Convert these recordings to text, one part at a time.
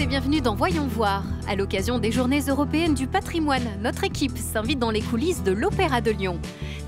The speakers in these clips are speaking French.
et bienvenue dans Voyons voir. À l'occasion des Journées européennes du patrimoine, notre équipe s'invite dans les coulisses de l'Opéra de Lyon.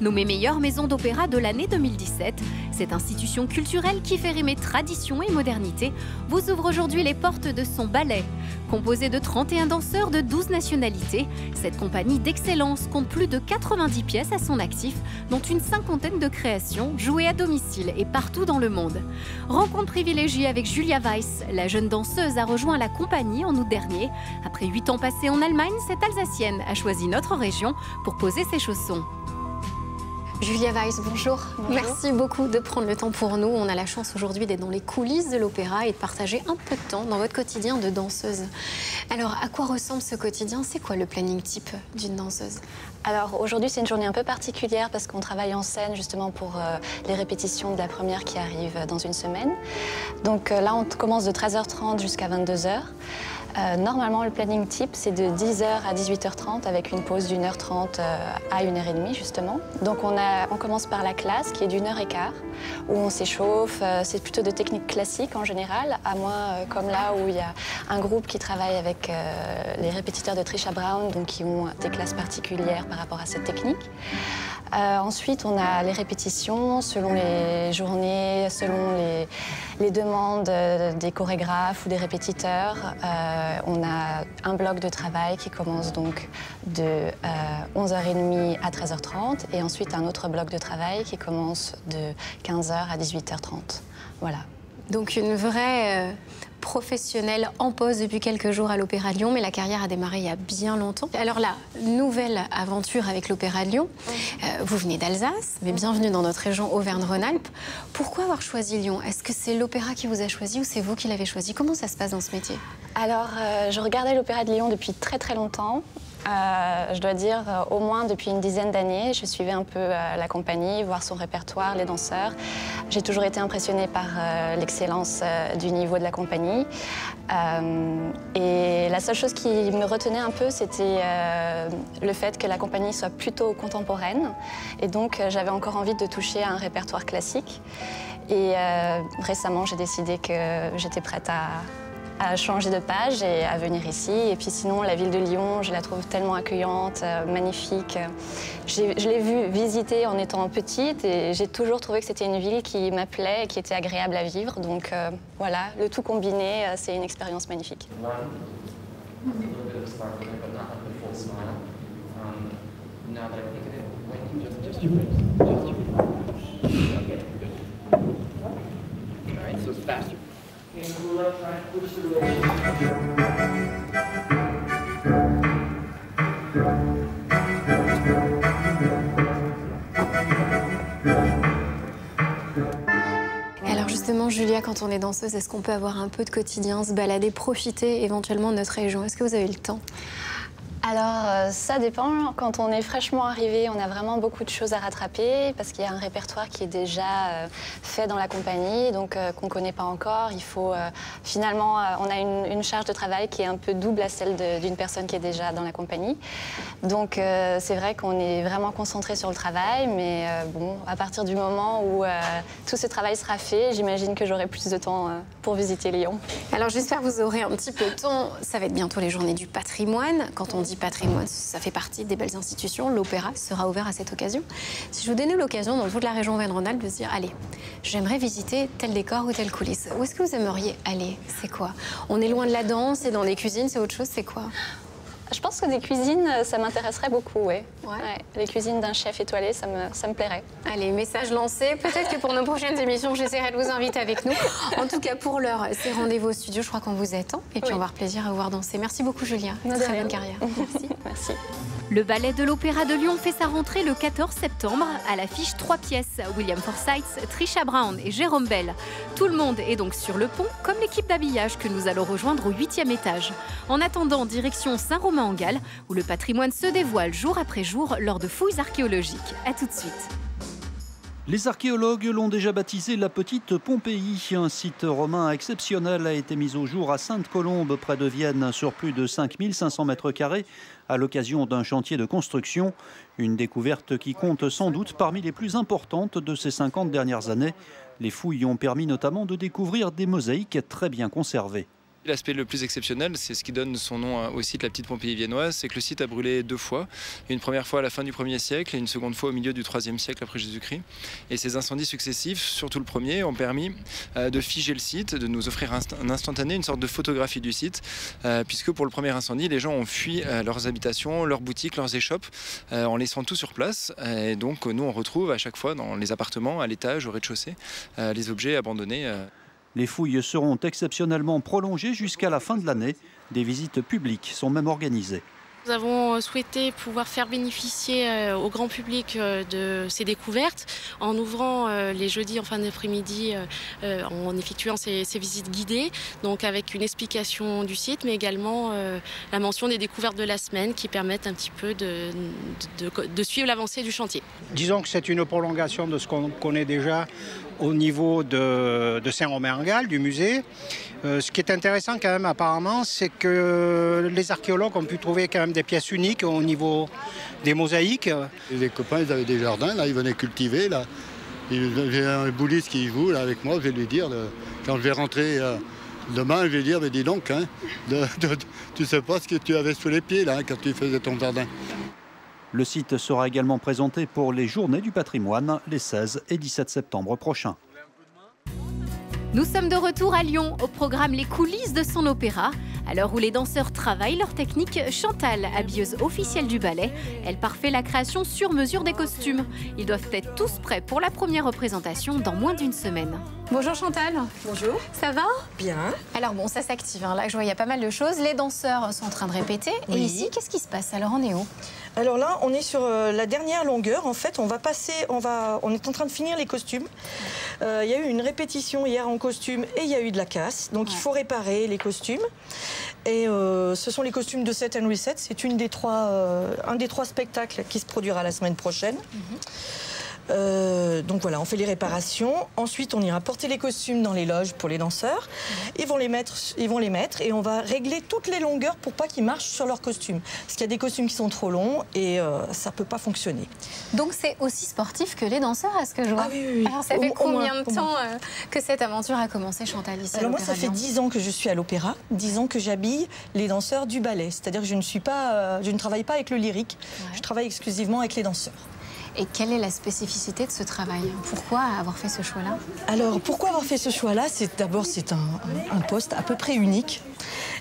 Nommée meilleure maison d'opéra de l'année 2017, cette institution culturelle qui fait rimer tradition et modernité vous ouvre aujourd'hui les portes de son ballet. Composé de 31 danseurs de 12 nationalités, cette compagnie d'excellence compte plus de 90 pièces à son actif, dont une cinquantaine de créations jouées à domicile et partout dans le monde. Rencontre privilégiée avec Julia Weiss, la jeune danseuse a rejoint la compagnie en août dernier. Après 8 ans passés en Allemagne, cette Alsacienne a choisi notre région pour poser ses chaussons. Julia Weiss, bonjour. Merci beaucoup de prendre le temps pour nous. On a la chance aujourd'hui d'être dans les coulisses de l'opéra et de partager un peu de temps dans votre quotidien de danseuse. Alors, à quoi ressemble ce quotidien? C'est quoi le planning type d'une danseuse? Alors aujourd'hui c'est une journée un peu particulière parce qu'on travaille en scène justement pour euh, les répétitions de la première qui arrive dans une semaine. Donc euh, là on commence de 13h30 jusqu'à 22h. Euh, normalement, le planning type, c'est de 10h à 18h30 avec une pause d'une heure trente euh, à une heure et demie, justement. Donc, on, a, on commence par la classe qui est d'une heure et quart, où on s'échauffe. Euh, c'est plutôt de techniques classiques en général, à moins comme là où il y a un groupe qui travaille avec les répétiteurs de Trisha Brown, donc qui ont des classes particulières par rapport à cette technique. Ensuite, on a les répétitions selon les journées, selon les, les demandes des chorégraphes ou des répétiteurs. Euh, on a un bloc de travail qui commence donc de 11h30 euh, à 13h30 et ensuite un autre bloc de travail qui commence de 15h à 18h30. Voilà. Donc une vraie euh, professionnelle en pause depuis quelques jours à l'Opéra de Lyon, mais la carrière a démarré il y a bien longtemps. Alors là, nouvelle aventure avec l'Opéra de Lyon. vous venez d'Alsace, mais bienvenue dans notre région Auvergne-Rhône-Alpes. Pourquoi avoir choisi Lyon? Est-ce que c'est l'opéra qui vous a choisi ou c'est vous qui l'avez choisi? Comment ça se passe dans ce métier? Alors, euh, je regardais l'Opéra de Lyon depuis très très longtemps. Euh, je dois dire euh, au moins depuis une dizaine d'années. Je suivais un peu la compagnie, voir son répertoire, les danseurs. J'ai toujours été impressionnée par l'excellence du niveau de la compagnie. et la seule chose qui me retenait un peu, c'était le fait que la compagnie soit plutôt contemporaine. Et donc, j'avais encore envie de toucher à un répertoire classique. Et récemment, j'ai décidé que j'étais prête à à changer de page et à venir ici. Et puis sinon, la ville de Lyon, je la trouve tellement accueillante, euh, magnifique. Je l'ai vue visiter en étant petite et j'ai toujours trouvé que c'était une ville qui m'appelait et qui était agréable à vivre. Donc euh, voilà, le tout combiné, euh, c'est une expérience magnifique. Alors justement, Julia, quand on est danseuse, est-ce qu'on peut avoir un peu de quotidien, se balader, profiter éventuellement de notre région? Est-ce que vous avez le temps? Alors, euh, ça dépend. Quand on est fraîchement arrivé, on a vraiment beaucoup de choses à rattraper parce qu'il y a un répertoire qui est déjà euh, fait dans la compagnie, donc euh, qu'on ne connaît pas encore. Il faut finalement, on a une, charge de travail qui est un peu double à celle d'une personne qui est déjà dans la compagnie. Donc, c'est vrai qu'on est vraiment concentré sur le travail, mais bon, à partir du moment où tout ce travail sera fait, j'imagine que j'aurai plus de temps pour visiter Lyon. Alors, j'espère que vous aurez un petit peu de temps. Ça va être bientôt les journées du patrimoine. Quand on dit patrimoine, ça fait partie des belles institutions. L'opéra sera ouvert à cette occasion. Si je vous donnais l'occasion dans toute la région Auvergne-Rhône-Alpes de se dire, allez, j'aimerais visiter tel décor ou telle coulisse, où est-ce que vous aimeriez aller? C'est quoi? On est loin de la danse, c'est dans les cuisines, c'est autre chose, c'est quoi? Je pense que des cuisines, ça m'intéresserait beaucoup, oui. Ouais. Les cuisines d'un chef étoilé, ça me, ça me plairait. Allez, message lancé. Peut-être que pour nos prochaines émissions, j'essaierai de vous inviter avec nous. En tout cas, pour l'heure, c'est rendez-vous au studio. Je crois qu'on vous attend. Et puis, on va avoir plaisir à vous voir danser. Merci beaucoup, Julien. Très bonne carrière. Merci. Merci. Le ballet de l'Opéra de Lyon fait sa rentrée le 14 septembre. À l'affiche, trois pièces William Forsythe, Trisha Brown et Jérôme Bell. Tout le monde est donc sur le pont, comme l'équipe d'habillage que nous allons rejoindre au 8e étage. En attendant, direction Saint-Romain-en-Galles, où le patrimoine se dévoile jour après jour lors de fouilles archéologiques. A tout de suite. Les archéologues l'ont déjà baptisé la petite Pompéi. Un site romain exceptionnel a été mis au jour à Sainte-Colombe, près de Vienne, sur plus de 5500 mètres carrés à l'occasion d'un chantier de construction. Une découverte qui compte sans doute parmi les plus importantes de ces 50 dernières années. Les fouilles ont permis notamment de découvrir des mosaïques très bien conservées. L'aspect le plus exceptionnel, c'est ce qui donne son nom au site La Petite Pompéi viennoise, c'est que le site a brûlé deux fois. Une première fois à la fin du 1er siècle et une seconde fois au milieu du 3e siècle après Jésus-Christ. Et ces incendies successifs, surtout le premier, ont permis euh, de figer le site, de nous offrir un instantané, une sorte de photographie du site, euh, puisque pour le premier incendie, les gens ont fui euh, leurs habitations, leurs boutiques, leurs échoppes, en laissant tout sur place. Et donc nous, on retrouve à chaque fois dans les appartements, à l'étage, au rez-de-chaussée, les objets abandonnés. Les fouilles seront exceptionnellement prolongées jusqu'à la fin de l'année. Des visites publiques sont même organisées. Nous avons souhaité pouvoir faire bénéficier euh, au grand public euh, de ces découvertes en ouvrant euh, les jeudis en fin d'après-midi, en effectuant ces, visites guidées, donc avec une explication du site, mais également la mention des découvertes de la semaine qui permettent un petit peu de, de suivre l'avancée du chantier. Disons que c'est une prolongation de ce qu'on connaît déjà au niveau de, Saint-Romain-en-Galles, du musée. Euh, ce qui est intéressant quand même apparemment, c'est que les archéologues ont pu trouver quand même des pièces uniques au niveau des mosaïques. Les copains, ils avaient des jardins, là, ils venaient cultiver. Là. J'ai un bouliste qui joue là, avec moi, je vais lui dire, quand je vais rentrer euh, demain, je vais lui dire, mais dis donc, hein, tu sais pas ce que tu avais sous les pieds là, quand tu faisais ton jardin. Le site sera également présenté pour les Journées du patrimoine les 16 et 17 septembre prochains. Nous sommes de retour à Lyon au programme Les coulisses de son opéra. À l'heure où les danseurs travaillent leur technique, Chantal, habilleuse officielle du ballet, elle parfait la création sur mesure des costumes. Ils doivent être tous prêts pour la première représentation dans moins d'une semaine. Bonjour Chantal. Bonjour. Ça va? Bien. Alors bon, ça s'active. Hein. Là, je vois, il y a pas mal de choses. Les danseurs sont en train de répéter. Et ici, qu'est-ce qui se passe? Alors, on est où? Alors là, on est sur euh, la dernière longueur. En fait, on va passer, on va, on est en train de finir les costumes. Euh, il y a eu une répétition hier en costume et il y a eu de la casse. Donc il faut réparer les costumes. Et euh, ce sont les costumes de Set and Reset. C'est une des trois, un des trois spectacles qui se produira la semaine prochaine. Mhm. Euh, donc voilà, on fait les réparations. Ensuite, on ira porter les costumes dans les loges pour les danseurs. Ils vont les mettre, ils vont les mettre et on va régler toutes les longueurs pour pas qu'ils marchent sur leurs costumes. Parce qu'il y a des costumes qui sont trop longs et euh, ça peut pas fonctionner. Donc c'est aussi sportif que les danseurs, à ce que je vois. Ah oui, oui, Alors ça fait combien de temps euh, que cette aventure a commencé, Chantal ici Alors moi, ça fait 10 ans que je suis à l'opéra, 10 ans que j'habille les danseurs du ballet. C'est-à-dire que je ne suis pas, je ne travaille pas avec le lyrique. Je travaille exclusivement avec les danseurs. Et quelle est la spécificité de ce travail? Pourquoi avoir fait ce choix-là? Alors, pourquoi avoir fait ce choix-là? C'est d'abord c'est un, poste à peu près unique.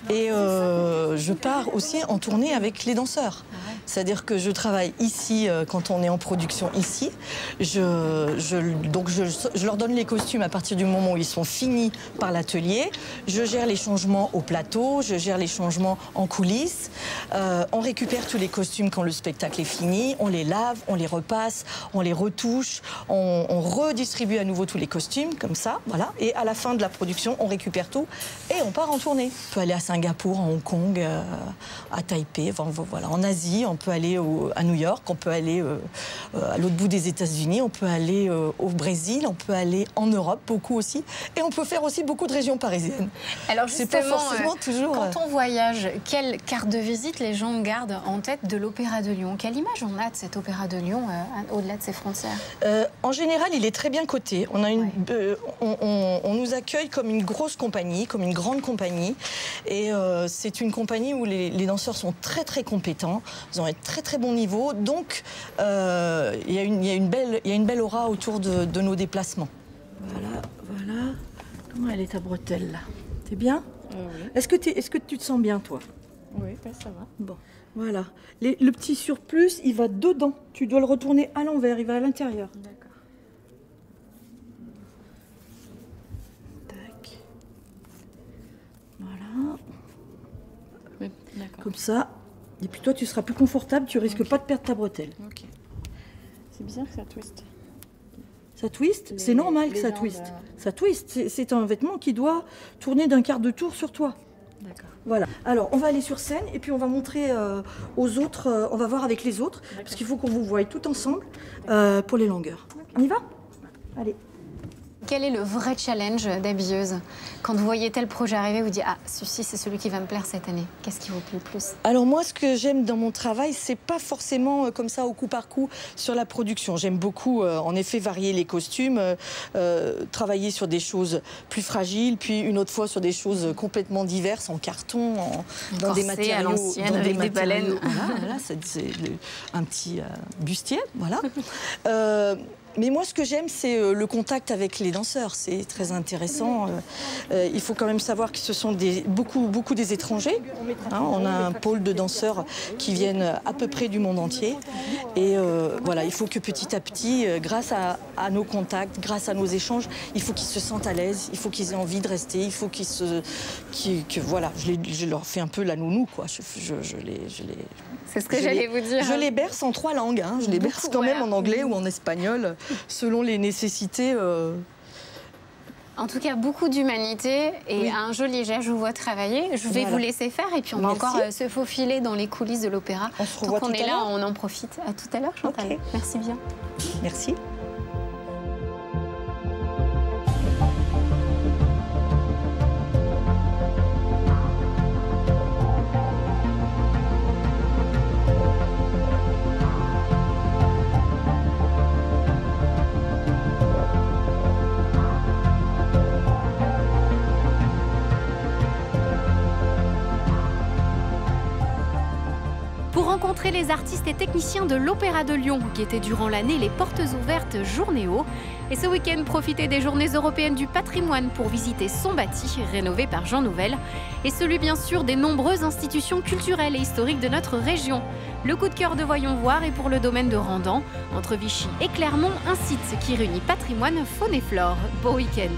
Et euh, je pars aussi en tournée avec les danseurs. C'est-à-dire que je travaille ici euh, quand on est en production ici. Je, donc je, leur donne les costumes à partir du moment où ils sont finis par l'atelier. Je gère les changements au plateau, je gère les changements en coulisses. Euh, on récupère tous les costumes quand le spectacle est fini. On les lave, on les repasse, on les retouche, on, redistribue à nouveau tous les costumes comme ça, voilà. Et à la fin de la production, on récupère tout et on part en tournée. On peut aller à Singapour, à Hong Kong, euh, à Taipei, voilà, en Asie on peut aller à New York, on peut aller euh, euh, à l'autre bout des États-Unis, on peut aller euh, au Brésil, on peut aller en Europe beaucoup aussi, et on peut faire aussi beaucoup de régions parisiennes. Alors c'est pas forcément toujours. Quand on voyage, quelle carte de visite les gens gardent en tête de l'Opéra de Lyon? Quelle image on a de cet Opéra de Lyon au-delà de ses frontières? En général, il est très bien coté. On, a une, on, nous accueille comme une grosse compagnie, comme une grande compagnie, et c'est une compagnie où les, les danseurs sont très très compétents. Ils ont un très très bon niveau. Donc, euh, il y, a une belle, y a une belle aura autour de, nos déplacements. Voilà, voilà. Comment elle est ta bretelle là? T'es bien? Euh, Est-ce que, est, que tu te sens bien toi? Oui, ça va. Bon, voilà. le petit surplus, il va dedans. Tu dois le retourner à l'envers, il va à l'intérieur. D'accord. Tac. Voilà. Comme ça, et puis toi, tu seras plus confortable, tu risques pas de perdre ta bretelle. Ok. C'est bizarre que ça twiste. Ça twiste C'est normal que ça twiste. Euh, ça twiste. C'est un vêtement qui doit tourner d'un quart de tour sur toi. D'accord. Voilà. Alors, on va aller sur scène et puis on va montrer euh, aux autres, euh, on va voir avec les autres, parce qu'il faut qu'on vous voie tout ensemble pour les longueurs. On y va? Allez. Quel est le vrai challenge d'habilleuse Quand vous voyez tel projet arriver, vous dites Ah, ceci, c'est celui qui va me plaire cette année. Qu'est-ce qui vous plaît le plus? Alors, moi, ce que j'aime dans mon travail, c'est pas forcément euh, comme ça au coup par coup sur la production. J'aime beaucoup, euh, en effet, varier les costumes, euh, travailler sur des choses plus fragiles, puis une autre fois sur des choses complètement diverses, en carton, dans des matériaux. dans avec des, baleines. Voilà, c'est un petit bustier, voilà. Mais moi, ce que j'aime, c'est euh, le contact avec les danseurs. C'est très intéressant. Euh, euh, il faut quand même savoir que ce sont des, beaucoup, beaucoup des étrangers. Hein. on a un pôle de danseurs qui viennent à peu près du monde entier. Et voilà, il faut que petit à petit, grâce à, nos contacts, grâce à nos échanges, il faut qu'ils se sentent à l'aise, il faut qu'ils aient envie de rester, il faut qu'ils se... que, voilà, je, je, leur fais un peu la nounou, quoi. Je, je les, les c'est ce que j'allais vous dire. Je les berce en trois langues. Hein. Je les berce quand même en anglais ou en espagnol, selon les nécessités. Euh. En tout cas, beaucoup d'humanité et un joli geste. Je vous vois travailler. Je vais vous laisser faire et puis on va encore euh, se faufiler dans les coulisses de l'opéra. On se revoit est là, on en profite. À tout à l'heure, Chantal. Merci bien. Merci. Les artistes et techniciens de l'Opéra de Lyon, qui étaient durant l'année les portes ouvertes journée haut. Et ce week-end, profiter des Journées européennes du patrimoine pour visiter son bâti, rénové par Jean Nouvel, et celui bien sûr des nombreuses institutions culturelles et historiques de notre région. Le coup de cœur de Voyons Voir est pour le domaine de Randan, entre Vichy et Clermont, un site qui réunit patrimoine, faune et flore. Beau week-end